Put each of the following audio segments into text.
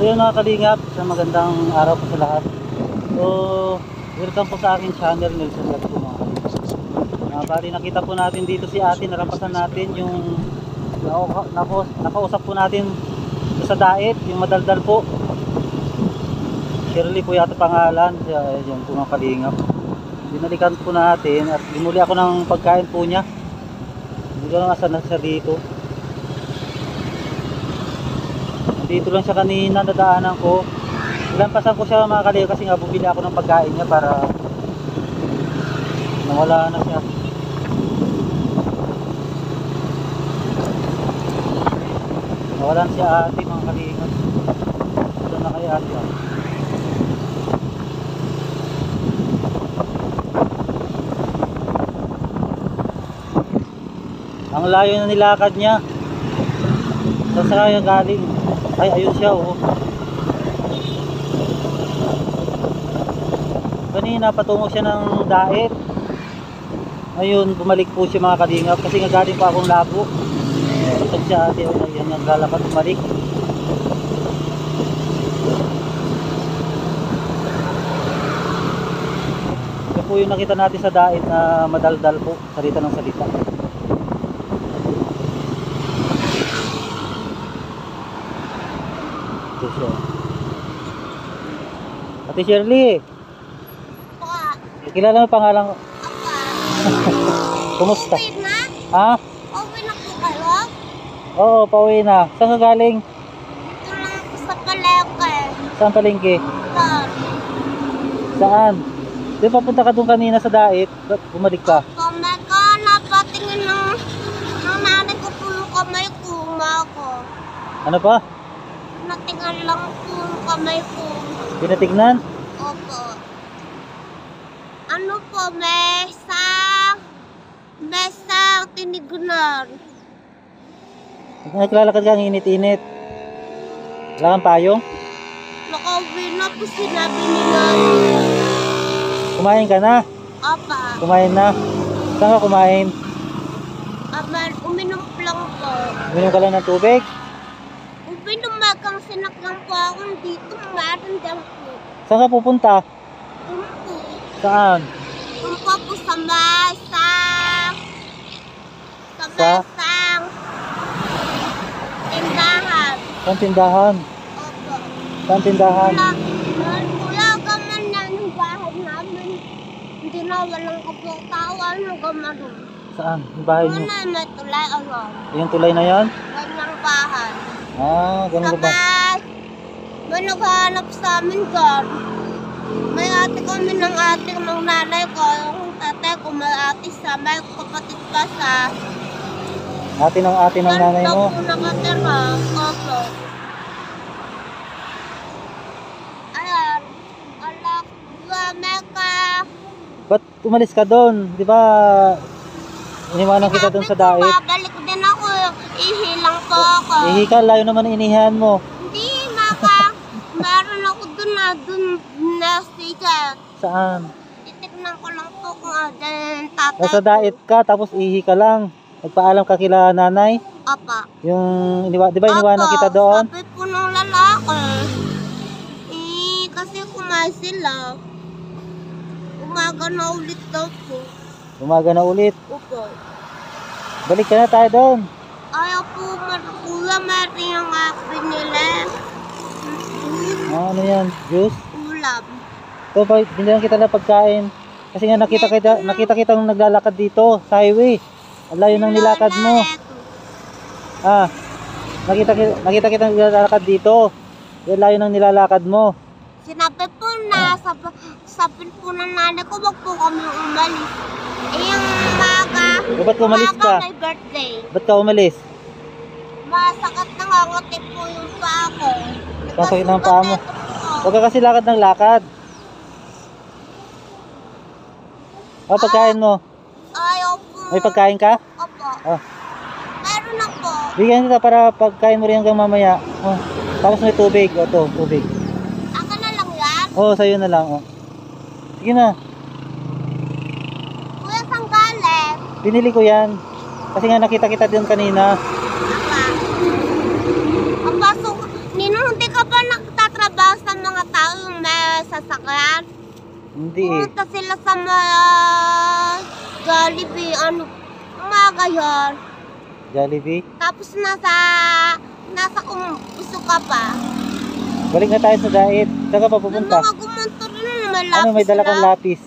So yun mga kalingap, sa magandang araw po sa lahat. So, welcome po sa aking channel, Nelson po mga. Uh, bali nakita po natin dito si ate, narapasan natin yung naka, naka, nakausap po natin sa daet, yung madaldal po. Shirley po yata pangalan, siya, yung po mga kalingap. Binalikan po natin at binuli ako ng pagkain po niya. Hindi ko na siya dito. Dito lang siya kanina, nadaanan ko. Ilampasan ko siya mga kalingap kasi nga bumili ako ng pagkain niya para nawala na siya. Nawala na siya ate mga kalingap. Ito na kay ate. ah. Ang layo na nilakad niya. Saan sa kaya galing? Ay, ayun siya oh. Kanina patungo siya ng daet. Ayun, bumalik po siya mga kalingap kasi nga galing pa akong labo. Ito siya ate, oh, ayan yung lalakad bumalik. Ito po yung nakita natin sa daet na madaldal po, salita ng salita. Ito siya. Ate Shirley, Pa, kilala mo pangalan ko? Kumusta? Uwi na? Ha? Uwi na po kayo? Oo, pauwi na. Saan ka galing? Ito lang ako sa palengke. Saan palengke? Doon. Saan? Di ba papunta ka doon kanina sa daet? Ba't bumalik ka? Kumeka, napatingin ng, ng nanay ko po yung kamay ko. Uma ko. Ano pa? Natingan lang po yung kamay ko. Pinatignan? Opo. Ano po, mesa? Mesa, tinigunan. Naglalakad ka ang init-init. Wala kang payong? Nakauwi na po sinabi ni nanay. Kumain ka na? Apa, Kumain na? Saan ka kumain? aman, uminom lang po. Uminom ka lang ng tubig? Pinumagang sinaklang po ako dito, meron din po. Saan ka pupunta? Doon po. Saan? Doon po po sa mesa. Sa Sa? mesang tindahan. Saan tindahan? Opo. Saan tindahan? Wala, wala gaman na yung bahay namin. Hindi na walang kaputawan ng gamaroon. Saan? Yung bahay niyo? Muna may tulay ano. Yung tulay na yan? Ganyang bahay. Ah, ganun ba? Saka, may naghahanap sa amin doon. May ate kami ng ate ng nanay ko. Yung tatay ko may ate sa may kapatid pa sa Ate ng ate ng nanay mo. Ganito po nakatira. Opo. Ayan. Alak. Meka. Ba't umalis ka doon? Di ba iniwanan kita doon sa Sabi ko, daet? Babalik din ako. Ihilang po ako. Ihi ka, layo naman inihan mo. Hindi, maka. Meron ako dun na dun na sikat. Saan? Titignan ko lang po kung yung tatay. Nasa daet ka, tapos ihi ka lang. Nagpaalam ka kila nanay. Apa. Yung, iniwa, di ba iniwanan Apa, kita doon? Sabi po ng lalaki. Eh, kasi kumain sila. Umaga na ulit daw po. Umaga na ulit. Opo. Balik ka na tayo doon. Ayaw po, kuya, meron yung uh, pinili. Ah, ano yan? Juice? Ulam. Ito pa, binigyan kita ng pagkain. Kasi nga nakita kita, nakita kita nung naglalakad dito sa highway. Ang layo ng nilakad mo. Ah, nakita, ki- nakita kita naglalakad dito. Yung layo ng nilalakad mo. Sinabi po na, sabi, sabi po ng nanay ko, wag po kami umalis. Eh, yung umaga, Eh, ba't umalis umaga ka? may birthday. Ba't ka umalis? Masakit na nga ngati po yung paa ko. Masakit ng paa mo? Huwag ka kasi lakad ng lakad. Ah, pagkain mo. Ayaw po. May pagkain ka? Opo. Ah, Meron na po. bigyan kita para pagkain mo rin hanggang mamaya. Oh, tapos may tubig. O, to, tubig. Aka na lang yan. Oh, sa'yo na lang. Oh. Sige na. Kuya, saan galing? Binili ko yan. Kasi nga nakita kita doon kanina. Apa. Ang baso, Ninong, hindi ka ba nak sasakyan. Hindi eh. Pumunta sila sa mga Jollibee, ano, umaga yun. Jollibee. Tapos nasa, nasa kumuso ka pa. Balik na tayo sa diet. Saan ka pa May pupunta? mga gumunto rin, may lapis Ano, may dala kang lapis.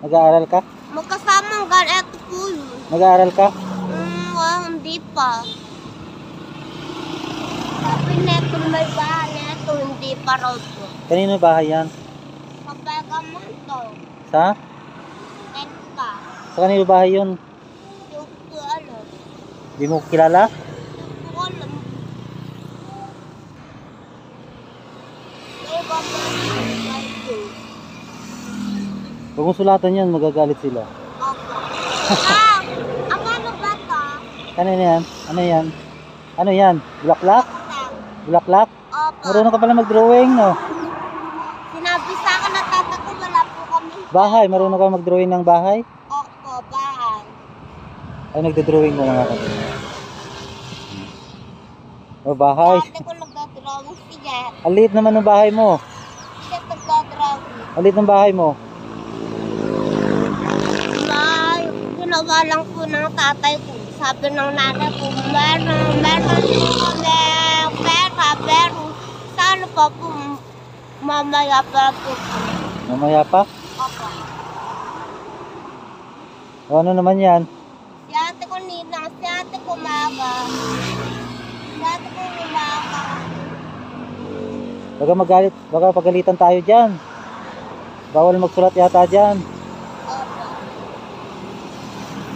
Nag-aaral ka? Magkasamang gan, yun. Nag-aaral ka? Mm, well, hindi pa. Sabi neto may bahay, neto hindi pa raw po. Kanino bahay yan? Sa Pegaman to, Sa? neto pa. Sa kanino bahay yun? Yung ko alam, Di mo kilala? yung ko alam. May babae, may. Huwag mong sulatan yan, magagalit sila. Ah, ang ano ba to? Kanino yan? Ano yan? Ano yan? Bulaklak? Bulaklak? Opo. Marunong ka pala mag-drawing, no? Sinabi sa akin na tata ko, wala po kami. Bahay, marunong ka mag-drawing ng bahay? Opo, bahay. Ay, nagda-drawing mo mga kapatid. O, bahay. Dati ko nagdadrawing siya. Ang liit naman ng bahay mo. Siya nagdadrawing. Ang liit ng bahay mo. May ginawa lang po ng tatay ko. Sabi ng nanay ko, meron, meron po kami pera, pero sana pa po mamaya pa po. Mamaya pa. Opo. O, ano naman yan? Si ate ko ninang, si ate ko maga. Si ate ko umaga. Baka magalit, baka pagalitan tayo dyan. Bawal magsulat yata dyan. Opo.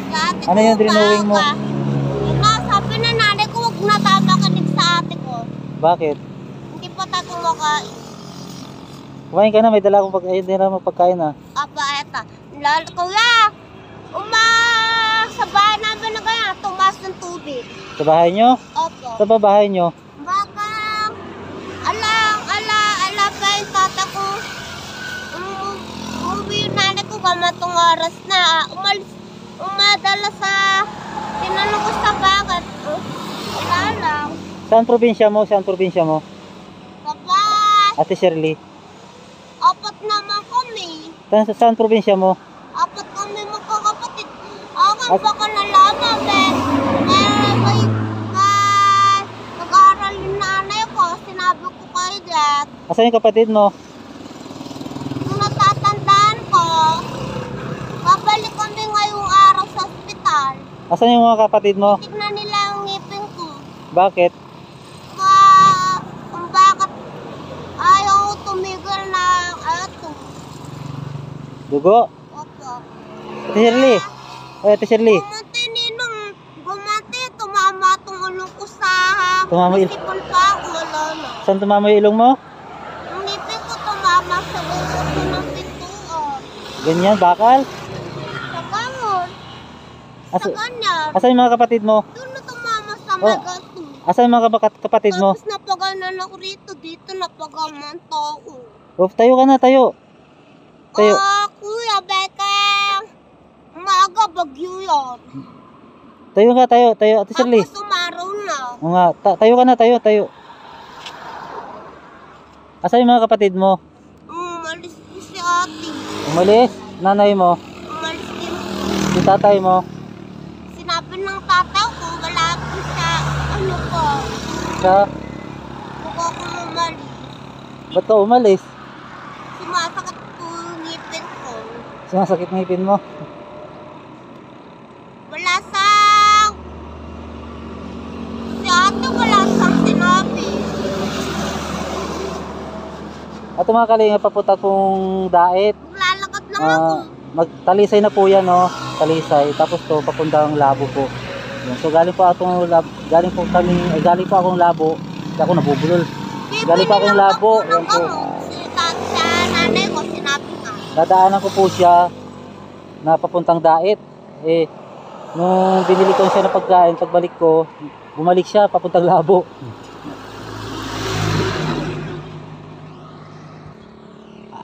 Si ate Ano yung drinowing mo? nga, sabi na nanay ko, huwag na sa ate ko. Bakit? Hindi pa tayo kumakain. Kumain ka na, may dala akong pag ayun din naman pagkain ah. Apa, eta. Lalo, kuya, uma, sa bahay namin na kaya, tumas ng tubig. Sa bahay nyo? Opo. Sa ba bahay nyo? Baka, alang, ala, ala pa yung tata ko. Um, umuwi yung nanay ko kamatong oras na. Umalis, umadala sa, tinanong ko sa bagat. Uh, wala lang. Saan probinsya mo? Saan probinsya mo? Kapag, Ate Shirley. apat naman kami. Saan, saan probinsya mo? Apat kami magkakapatid. Ako At- baka nalaman, may, may, may, may, nag-aaral yung nanay ko. Sinabi ko kay dad, Asan yung kapatid mo? kung natatandaan ko, babalik kami ngayong araw sa ospital. Asan yung mga kapatid mo? Tignan nila yung ngipin ko. Bakit? Ka, kung bakit ayaw tumigil na ato. Dugo? Opo. Ate Shirley. Ay, Ate Shirley. Gumanti ninong, gumanti, tumama tong ulong ko sa Tumama il- sipon pa ako, wala na. Saan tumama yung ilong mo? Ang ngipin ko tumama sa ulo ko ng pintuan. Ganyan, bakal? Asa, asan yung mga kapatid mo? Doon na tumama sa Oh. magato. Asan yung mga kapatid mo? Tapos napaganan ako rito, dito napagaman ako. Oh, tayo ka na, tayo. Tayo. Ah, kuya, beka. Umaga, bagyo yun. Tayo ka, tayo, tayo. Ate Shirley. Tapos umaraw na. Oo nga, ta- tayo ka na, tayo, tayo. Asan yung mga kapatid mo? Umalis si ate. Umalis? Nanay mo? Umalis din Si tatay mo? Sinabi ng tataw ko, wala po sa ano ko, Sa? kung ako umalis. Ba't ka umalis? Sumasakit po ngipin ko. Sumasakit ngipin mo? Wala sa... Si ate wala sang sinabi. At mga kalinga, papunta kong daet. Lalakad lang ako. Ah, magtalisay na po yan, no? Talisay. Tapos to, papuntang labo po. So, galing po atong lab, galing po kami, eh, galing po akong labo. Hindi ako nabubulol. galing pa akong labo, yan po. gamot. Si tat sa nanay ko, sinabi nga. Dadaanan ko po siya na papuntang daet. Eh, nung binili ko siya ng pagkain, pagbalik ko, bumalik siya papuntang labo.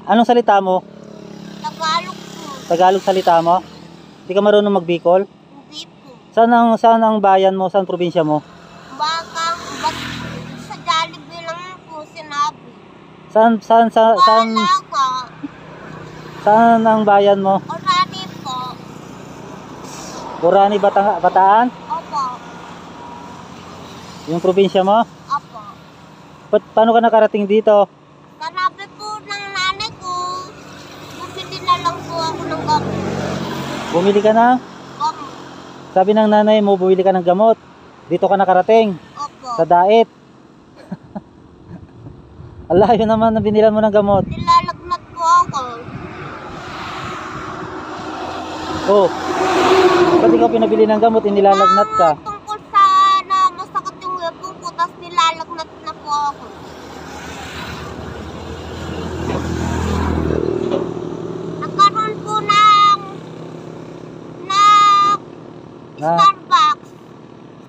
Anong salita mo? Tagalog po. Tagalog salita mo? Hindi ka marunong magbikol? Saan ang, saan ang bayan mo? Saan probinsya mo? Baka, ba't sa Jollibee lang po sinabi. Saan, saan, sa, saan, ko. saan ang bayan mo? Orani po. Burani, Bata, Bataan? Opo. Yung probinsya mo? Opo. Ba't, paano ka nakarating dito? Sanabi po ng nanay ko, bumili na lang po ako ng gamot. Bumili ka na? Sabi ng nanay mo, bumili ka ng gamot. Dito ka nakarating, Opo. sa daet. Ala, yun naman na binilan mo ng gamot. Nilalagnat po ako. Oh, ba't ikaw pinabili ng gamot, inilalagnat ka? Ah, tungkol sa na masakit yung webong ko, tapos nilalagnat na po ako. Nagkaroon po ng na Na? Starbucks.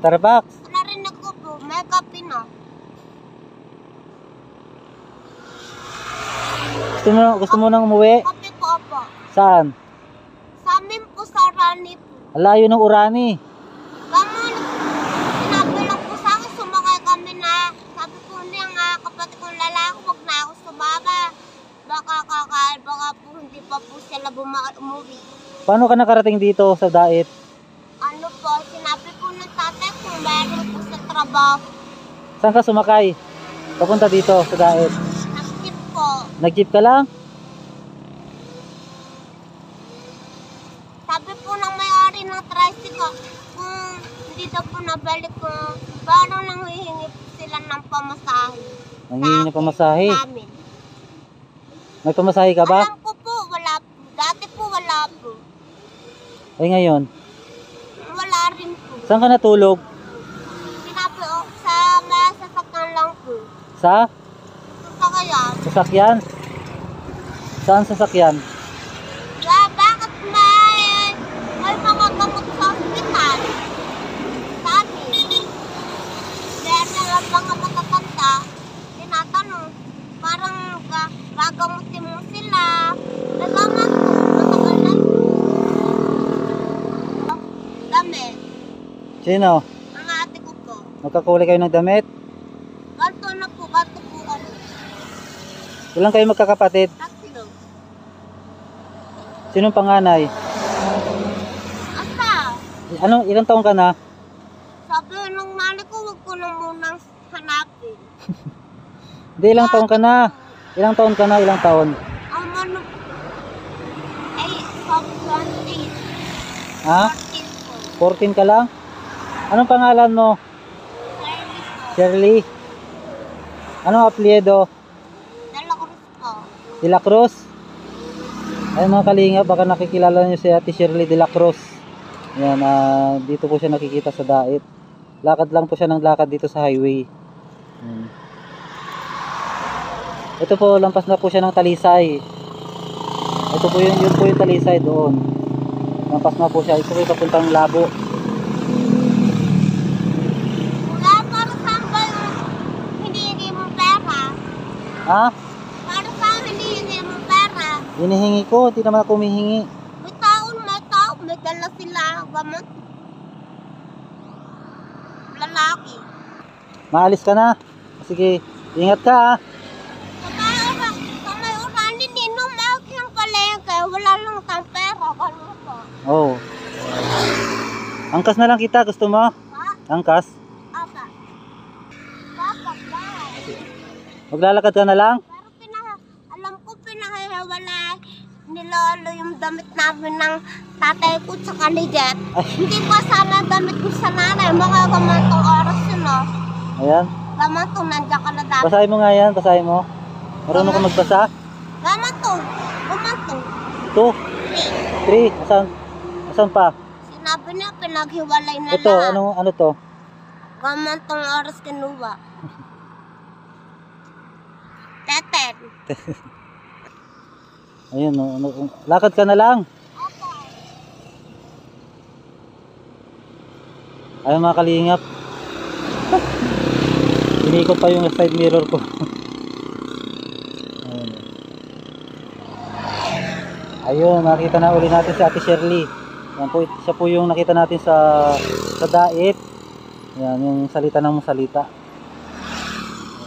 Starbucks. Narinig ko po, may kape na. Gusto mo, gusto mo nang umuwi? Kape po po. Saan? Sa amin po sa Rani po. Alayo ng Urani. Gamon, sinabi lang po sa akin, sumakay kami na, sabi po niya nga, kapatid kong lalaki, wag na ako sumama. Baka kakal, baka po hindi pa po sila buma- umuwi. Paano ka nakarating dito sa daet? Ano po, sinabi po ng tatay kung meron sa trabaho. Saan ka sumakay? Papunta dito sa daet. Nakitip po. Nag-jeep ka lang? Sabi po ng may-ari ng tricycle, kung hindi daw po nabalik ko, paano nang hihingi sila ng pamasahe? Nangingi na pamasahe. Sa amin. May pamasahe ka ba? Alam ko po, wala po. Dati po wala po. Ay ngayon. Wala rin po. Saan ka natulog? Sinabi ko, sa may sasakyan lang po. Sa Sa kaya, sasakyan? Saan sasakyan? ya, bakit may, may mga gamot sa ospital? Sa amin. Kaya na mga matatanda, tinatanong, parang ga, gagamutin mo sila. Nagaman po, matagal na. Damit, Sino? ang ate ko po. Magkakulay kayo ng damit? Kanto na po, kanto po kami. Ilang kayo magkakapatid? Tatlo. Sinong panganay? Asa? Ano, ilang taong ka na? Sabi nung nanay ko, huwag ko na munang hanapin. Hindi, ilang taong ka na? Ilang taon ka na? Ilang taon? Ang ano, ay, sabi ko, eight, Ha? fourteen 14 po. ka lang? Anong pangalan mo? Po. Shirley? Anong rin po. De La Cruz? Ay mga kalinga, baka nakikilala niyo si Ate Shirley De La Cruz. Yan, ah, dito po siya nakikita sa Dait. Lakad lang po siya ng lakad dito sa highway. Hmm. Ito po, lampas na po siya ng Talisay. Ito po yun, yun po yung Talisay doon. Lampas na po siya. Ito po yung papuntang Labo. Wala para saan ba yung hinihingi mo pera? Ha? Para saan hinihingi mo pera? Hinihingi ko, hindi naman ako humihingi. May taon, may tao, may dala sila gamot. Lalaki. Maalis ka na. Sige, ingat ka ah. Wala lang tayong pera, ganun po. Oh. Angkas na lang kita, gusto mo? Ha? Angkas? Apa? Papa, ba? Maglalakad ka na lang? Lolo yung damit namin ng tatay ko sa ni. Ay. Hindi ko sama damit ko sa nanay. Mga gamantong oras yun, oh. Ayan. Gamantong nandiyan ka na dati. Basahin mo nga yan, basahin mo. Marunong ka magbasa? Gamantong. Gamantong. 2, 3, asan? Asan pa? Sinabi niya, pinaghiwalay na Ito, lahat. ano, ano to? Gamantong oras kinuha. Teten. Ayun, no, ano, lakad ka na lang. Ayun mga kalingap. Inikot pa yung side mirror ko. Ayun. Ayun, nakita na uli natin si Ate Shirley. Yan po, siya po yung nakita natin sa sa dait. Yan, yung salita ng salita.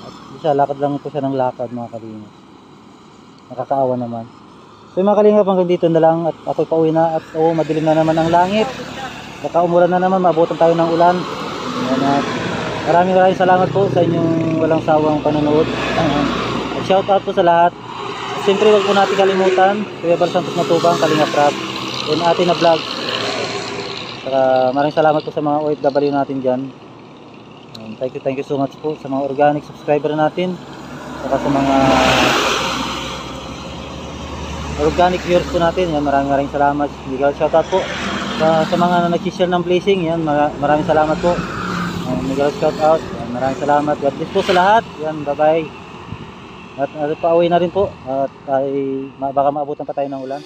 At Siya, lakad lang po siya ng lakad mga kalingap. Nakakaawa naman. So mga kalingap hanggang dito na lang at ako'y pauwi na at oo, madilim na naman ang langit. Baka umulan na naman, maabutan tayo ng ulan. Ayan, at maraming maraming salamat po sa inyong walang sawang panonood. At shout out po sa lahat. Siyempre wag po natin kalimutan, Kuya Bal Santos Matubang, Kalinga Prab, and atin na vlog. Saka maraming salamat po sa mga OFW natin dyan. Um, thank you, thank you so much po sa mga organic subscriber natin. Saka sa mga organic viewers po natin. Yan, maraming maraming salamat. Legal shoutout po sa, sa mga nag-share ng blessing. Yan, mara- maraming salamat po. Um, legal shoutout. Yan, maraming salamat. God bless po sa lahat. Yan, bye-bye. At, at pauwi na rin po. At ay, baka maabutan pa tayo ng ulan.